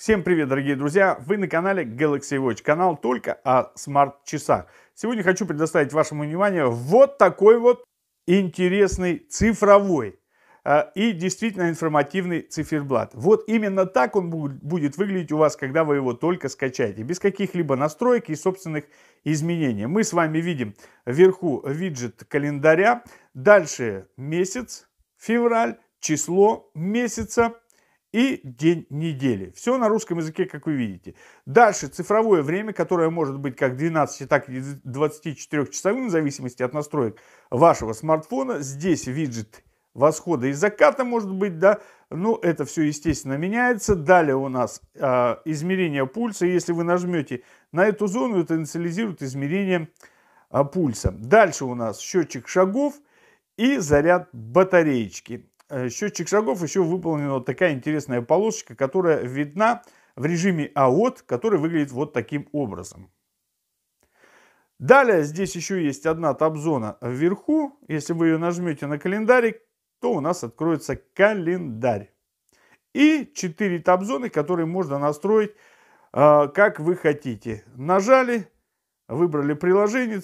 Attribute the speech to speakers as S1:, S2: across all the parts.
S1: Всем привет, дорогие друзья! Вы на канале Galaxy Watch, канал только о смарт-часах. Сегодня хочу предоставить вашему вниманию вот такой вот интересный цифровой э, и действительно информативный циферблат. Вот именно так он будет выглядеть у вас, когда вы его только скачаете, без каких-либо настроек и собственных изменений. Мы с вами видим вверху виджет календаря, дальше месяц, февраль, число месяца, и день недели. Все на русском языке, как вы видите. Дальше цифровое время, которое может быть как 12, так и 24 часовым, в зависимости от настроек вашего смартфона. Здесь виджет восхода и заката может быть, да, ну, это все, естественно, меняется. Далее у нас э, измерение пульса. Если вы нажмете на эту зону, это инициализирует измерение э, пульса. Дальше у нас счетчик шагов и заряд батареечки. Э, счетчик шагов еще выполнена вот такая интересная полосочка, которая видна в режиме АОТ, который выглядит вот таким образом. Далее здесь еще есть одна таб-зона вверху. Если вы ее нажмете на календарик, то у нас откроется календарь. И 4 таб-зоны, которые можно настроить э, как вы хотите. Нажали, выбрали приложение,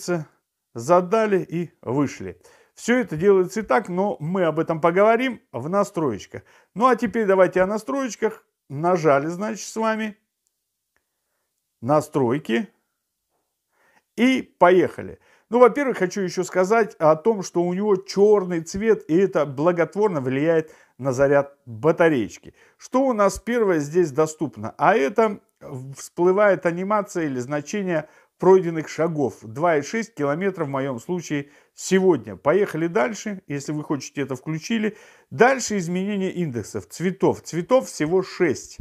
S1: задали и вышли. Все это делается и так, но мы об этом поговорим в настроечках. Ну а теперь давайте о настроечках. Нажали, значит, с вами. Настройки. И поехали. Ну, во-первых, хочу еще сказать о том, что у него черный цвет, и это благотворно влияет на заряд батареечки. Что у нас первое здесь доступно? А это всплывает анимация или значение пройденных шагов. 2,6 километра в моем случае сегодня. Поехали дальше, если вы хотите это включили. Дальше изменение индексов цветов. Цветов всего 6.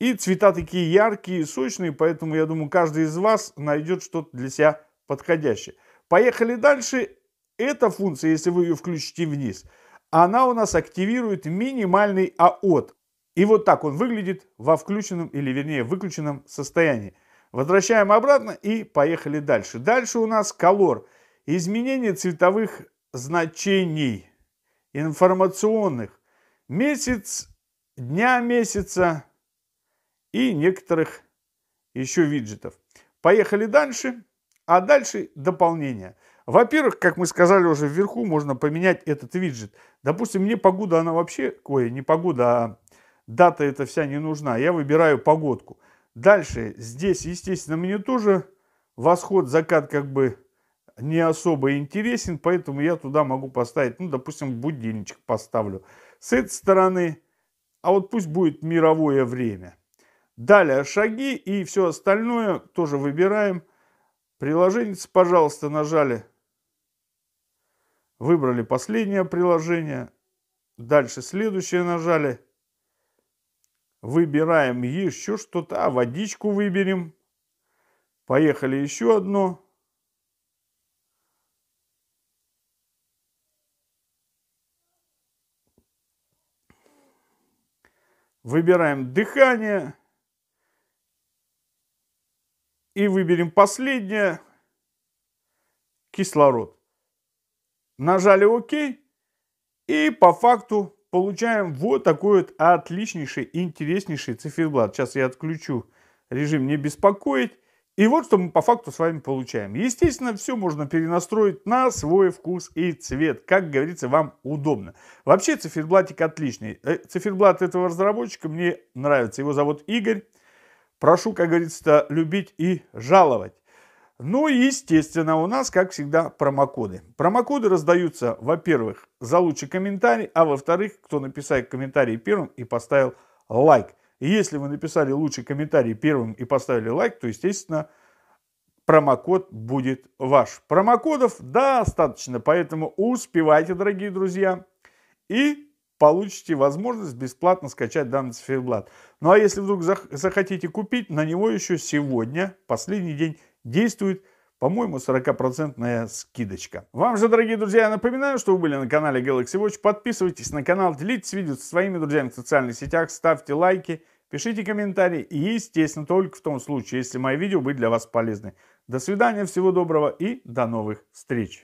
S1: И цвета такие яркие, сочные, поэтому я думаю, каждый из вас найдет что-то для себя подходящее. Поехали дальше. Эта функция, если вы ее включите вниз, она у нас активирует минимальный АОТ. И вот так он выглядит во включенном или вернее выключенном состоянии. Возвращаем обратно и поехали дальше. Дальше у нас колор. Изменение цветовых значений информационных. Месяц, дня месяца и некоторых еще виджетов. Поехали дальше. А дальше дополнение. Во-первых, как мы сказали уже вверху, можно поменять этот виджет. Допустим, мне погода, она вообще, ой, не погода, а дата эта вся не нужна. Я выбираю погодку. Дальше, здесь, естественно, мне тоже восход, закат как бы не особо интересен, поэтому я туда могу поставить, ну, допустим, будильничек поставлю. С этой стороны, а вот пусть будет мировое время. Далее шаги и все остальное тоже выбираем. Приложение, пожалуйста, нажали. Выбрали последнее приложение. Дальше следующее нажали. Выбираем еще что-то. А, водичку выберем. Поехали еще одно. Выбираем дыхание. И выберем последнее. Кислород. Нажали ОК. И по факту получаем вот такой вот отличнейший, интереснейший циферблат. Сейчас я отключу режим «Не беспокоить». И вот что мы по факту с вами получаем. Естественно, все можно перенастроить на свой вкус и цвет, как говорится, вам удобно. Вообще циферблатик отличный. Э, циферблат этого разработчика мне нравится. Его зовут Игорь. Прошу, как говорится, любить и жаловать. Ну и, естественно, у нас, как всегда, промокоды. Промокоды раздаются, во-первых, за лучший комментарий, а во-вторых, кто написал комментарий первым и поставил лайк. И если вы написали лучший комментарий первым и поставили лайк, то, естественно, промокод будет ваш. Промокодов достаточно, поэтому успевайте, дорогие друзья, и получите возможность бесплатно скачать данный циферблат. Ну а если вдруг захотите купить, на него еще сегодня, последний день действует, по-моему, 40% скидочка. Вам же, дорогие друзья, я напоминаю, что вы были на канале Galaxy Watch. Подписывайтесь на канал, делитесь видео со своими друзьями в социальных сетях, ставьте лайки, пишите комментарии. И, естественно, только в том случае, если мои видео были для вас полезны. До свидания, всего доброго и до новых встреч.